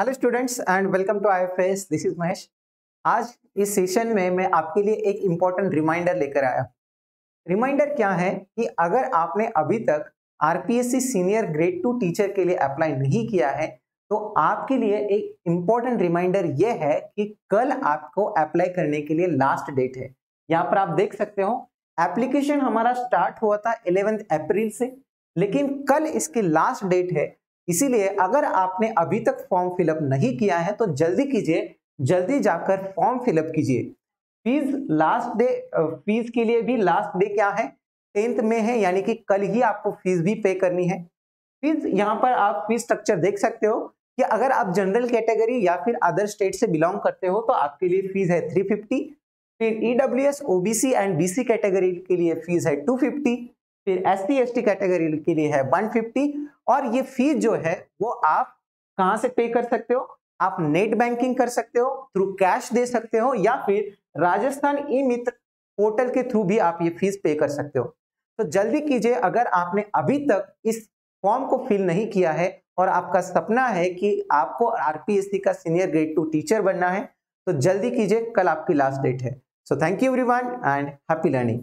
Hello students and welcome to I F S this is Mahesh आज इस session में मैं आपके लिए एक इंपॉर्टेंट रिमाइंडर लेकर आया रिमाइंडर क्या है कि अगर आपने अभी तक RPSC senior grade two teacher के लिए अप्लाई नहीं किया है तो आपके लिए एक इंपॉर्टेंट रिमाइंडर ये है कि कल आपको अप्लाई करने के लिए लास्ट डेट है। यहाँ पर आप देख सकते हो एप्लीकेशन हमारा स्टार्ट हुआ था इलेवेंथ अप्रैल से, लेकिन कल इसकी लास्ट डेट है इसीलिए अगर आपने अभी तक फॉर्म फिलअप नहीं किया है तो जल्दी कीजिए, जल्दी जाकर फॉर्म फिलअप कीजिए। फ़ीस लास्ट डे फ़ीस के लिए भी लास्ट डे क्या है? टेंथ में है, यानी कि कल ही आपको फ़ीस भी पे करनी है। फ़ीस, यहाँ पर आप फ़ीस स्ट्रक्चर देख सकते हो कि अगर आप जनरल कैटेगरी या फिर अदर स्टेट से बिलोंग करते हो तो आपके लिए फ़ीस है 350 फिर EW S OBC and BC category के लिए फ़ीस है 250 फिर S C S T category के लिए है 150 और ये फ़ीस जो है, वो आप कहाँ से पे कर सकते हो? आप नेट बैंकिंग कर सकते हो थ्रू कैश दे सकते हो या फिर राजस्थान ई मित्र पोर्टल के थ्रू भी आप ये फ़ीस पे कर सकते हो। तो जल्दी कीजिए, अगर आपने अभी तक इस फॉर्म को फिल नहीं किया है और आपका सपना है कि आपको आरपीएससी का सीनियर ग्रेड टू टीचर बनना है तो जल्दी कीजिए, कल आपकी लास्ट डेट है। So thank you everyone and happy learning